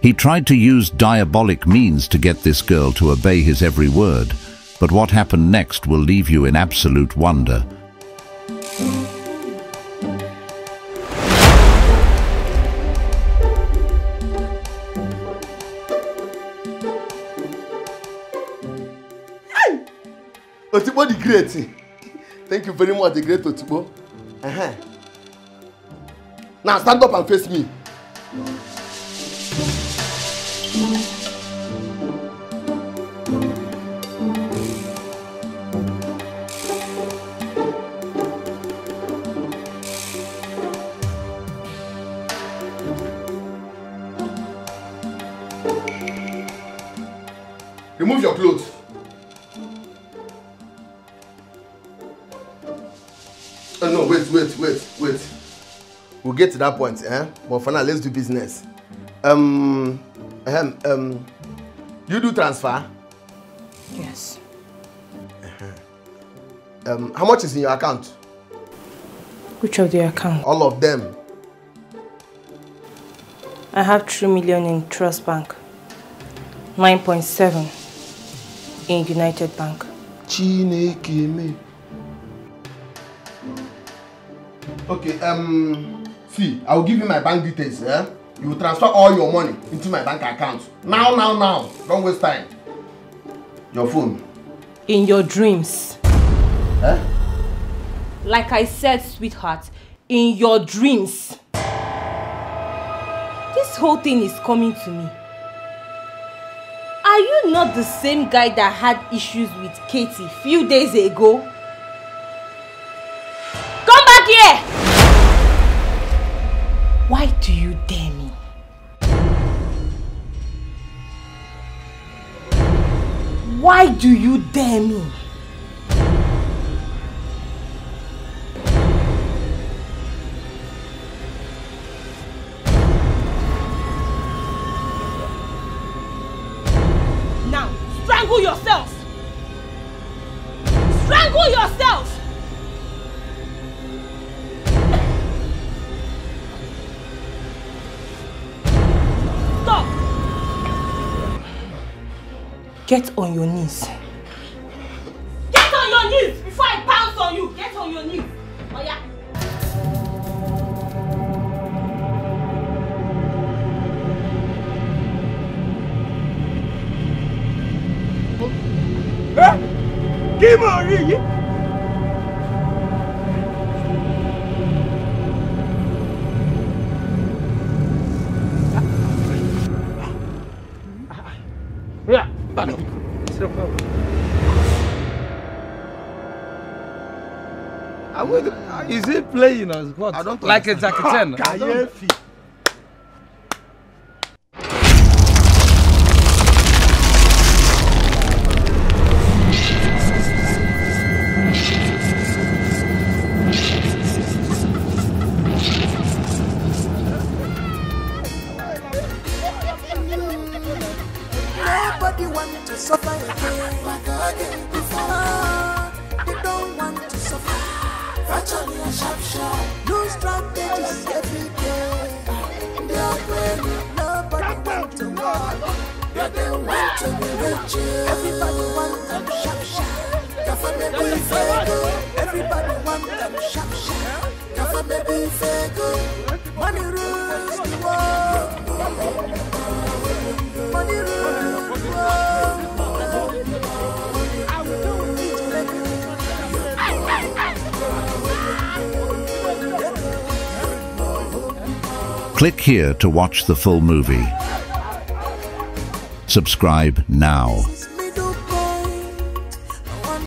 He tried to use diabolic means to get this girl to obey his every word, but what happened next will leave you in absolute wonder. Otibo the Great. Thank you very much, the great Otibo. Uh-huh. Now stand up and face me. Remove your clothes. Oh, no, wait, wait, wait, wait. We'll get to that point, eh? But for now, let's do business. Um, um, um, you do transfer? Yes. Um, how much is in your account? Which of the account? All of them. I have 3 million in Trust Bank. 9.7 in United Bank. Chineke me. Okay, um, see, I will give you my bank details, eh? You will transfer all your money into my bank account. Now, now, now. Don't waste time. Your phone. In your dreams. Eh? Like I said, sweetheart, in your dreams. This whole thing is coming to me. Are you not the same guy that had issues with Katie few days ago? Why do you dare me? Why do you dare me? Now, strangle yourself! Strangle yourself! Get on your knees. Get on your knees before I pounce on you! Get on your knees! Oh yeah. kí mo rí yìí. Is he playing or what? I don't like a Jackie Chan. kàyéfì. Nobody want to suffer again like again before. Sharp shot. New strategies every day. They are playing. Nobody want to war. Yeah, they want to be rich. Everybody want them sharp sharp. Kafa baby fego. Everybody want them sharp sharp. Kafa baby fego. Click here to watch the full movie. Subscribe now.